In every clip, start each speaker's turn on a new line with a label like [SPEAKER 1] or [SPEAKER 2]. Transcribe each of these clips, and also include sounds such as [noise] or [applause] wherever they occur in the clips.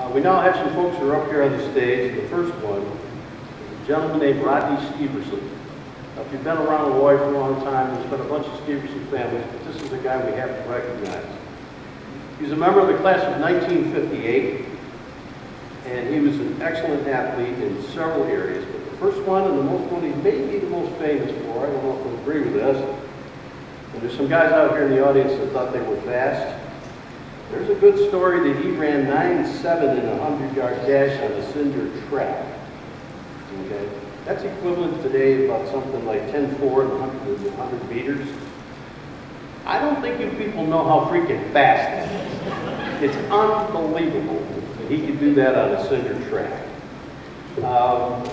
[SPEAKER 1] Uh, we now have some folks who are up here on the stage. The first one is a gentleman named Rodney Steverson. Now, if you've been around Roy for a long time, there's been a bunch of Steverson families, but this is a guy we have to recognize. He's a member of the class of 1958, and he was an excellent athlete in several areas. But the first one and the most one he may be the most famous for, I don't know if you'll agree with this, and there's some guys out here in the audience that thought they were fast. There's a good story that he ran 9-7 in a 100-yard dash on a cinder track. Okay? That's equivalent today about something like 10-4 and 100, 100 meters. I don't think you people know how freaking fast that is. It's unbelievable that he could do that on a cinder track. Um,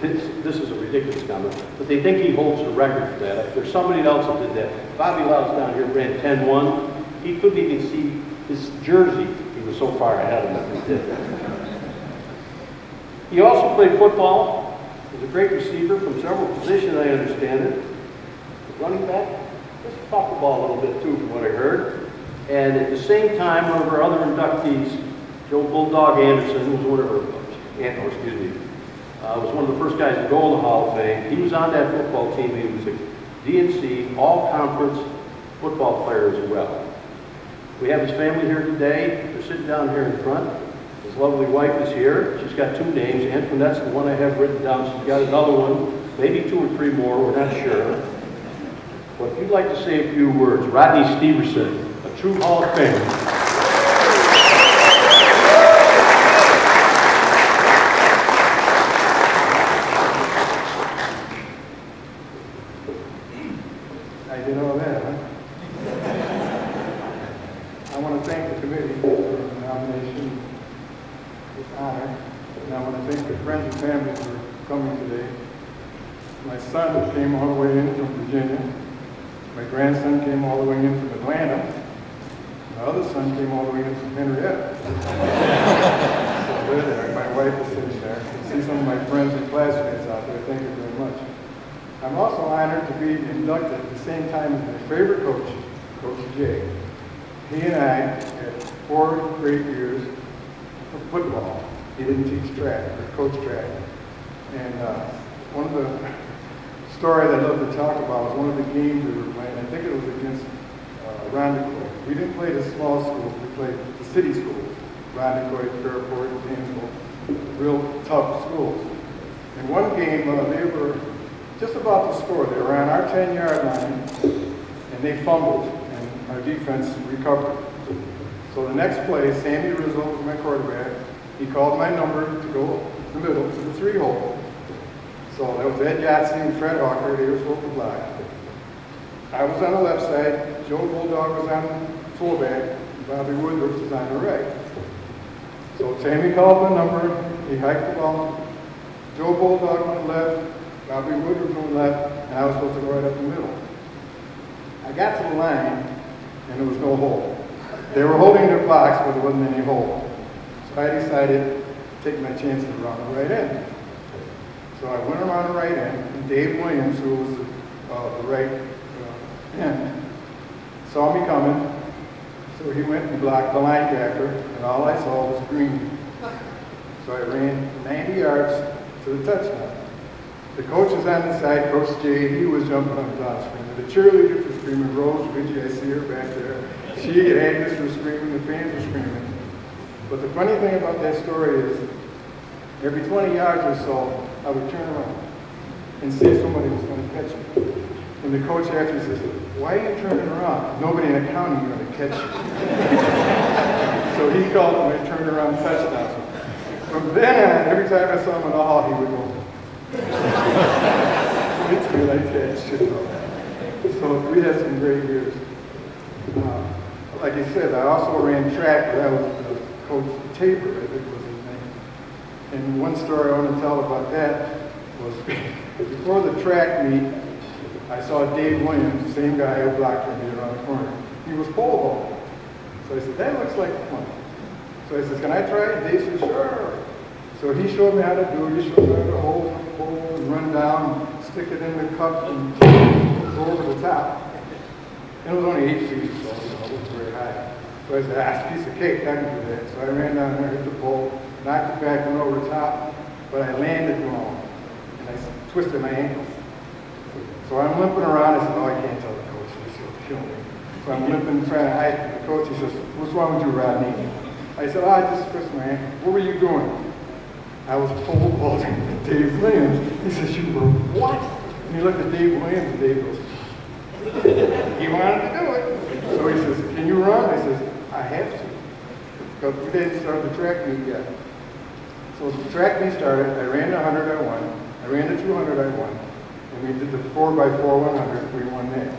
[SPEAKER 1] this, is a ridiculous comment, but they think he holds the record for that. If there's somebody else that did that, Bobby Loud's down here ran 10-1. He couldn't even see his jersey. He was so far ahead of him. He also played football. He was a great receiver from several positions, I understand it. Running back, just caught the ball a little bit too, from what I heard. And at the same time, one of our other inductees, Joe Bulldog Anderson, who was one of our, oh, excuse me, uh, was one of the first guys to go in the Hall of Fame. He was on that football team. He was a DNC all-conference football player as well. We have his family here today. They're sitting down here in front. His lovely wife is here. She's got two names. Antoinette's the one I have written down. She's got another one, maybe two or three more. We're not sure. But if you'd like to say a few words, Rodney Steverson, a true Hall of Famer.
[SPEAKER 2] I did all that, huh? I want to thank the committee for the nomination, this honor, and I want to thank the friends and family for coming today. My son came all the way in from Virginia. My grandson came all the way in from Atlanta. My other son came all the way in from Henrietta. [laughs] so they're there. My wife is sitting there. I see some of my friends and classmates out there. Thank you very much. I'm also honored to be inducted at the same time as my favorite coach, Coach Jay. He and I had four great years of football. He didn't teach track, or coach track. And uh, one of the [laughs] stories I'd love to talk about was one of the games we were playing. I think it was against uh, Irondequoit. We didn't play the small schools, we played the city schools. Irondequoit, Fairport, Danville, real tough schools. In one game, uh, they were just about to score. They were on our 10-yard line, and they fumbled, our defense recovered. So the next play, Sammy Rizzo was my quarterback. He called my number to go to the middle to the three-hole. So that was Ed Yahtzee and Fred Hawker. They were supposed to block. I was on the left side. Joe Bulldog was on fullback. Bobby Woodruff was on the right. So Sammy called my number. He hiked the ball. Joe Bulldog went left. Bobby Woodruff went left, and I was supposed to go right up the middle. I got to the line, and there was no hole. They were holding their blocks, but there wasn't any hole. So I decided to take my chances around the right end. So I went around the right end, and Dave Williams, who was uh, the right uh, end, saw me coming. So he went and blocked the linebacker, and all I saw was green. [laughs] So I ran 90 yards to the touchdown. The coach was on the side, Coach J, he was jumping up and down screaming. The cheerleaders were screaming, Rose Ritchie, I see her back there. She and Agnes were screaming, the fans were screaming. But the funny thing about that story is, every 20 yards or so, I would turn around and see if somebody was going to catch me. And the coach me, says, why are you turning around? Nobody in the county is going to catch you. [laughs] so he called me it my turnaround touchdown. From then on, every time I saw him in the hall, he would go, [laughs] it's like that, shit. So we had some great years. Uh, like I said, I also ran track, but I was uh, Coach Tabor, I think was his name. And one story I want to tell about that was [laughs] before the track meet, I saw Dave Williams, the same guy who blocked me around the corner. He was pole vaulting. So I said, that looks like fun. So I said, can I try it? Dave said, sure. So he showed me how to do it. He showed me how to hold pole and run down, stick it in the cup and go over the top. And it was only eight feet, so you know, it wasn't very high. So I said, it's a piece of cake, I can do that. So I ran down there, hit the pole, knocked it back and over the top, but I landed wrong. And I twisted my ankle. So I'm limping around, I said, oh, I can't tell the coach, this will kill me. So I'm limping, trying to hide. From the coach, he says, what's wrong with you, Rodney? I said, oh, I just twisted my ankle. What were you doing? I was vaulting with Dave Williams. He says, you were what? And he looked at Dave Williams, and Dave goes, he wanted to do it. So he says, can you run? I says, I have to. Because we didn't start the track meet yet. So the track meet started, I ran the 100, I won. I ran the 200, I won. And we did the 4x4 100, we won that.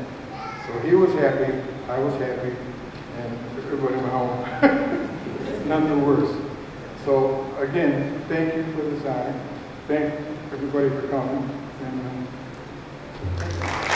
[SPEAKER 2] So he was happy, I was happy, and everybody went home. [laughs] Nothing worse. So again, thank you for this honor. Thank everybody for coming. And, um,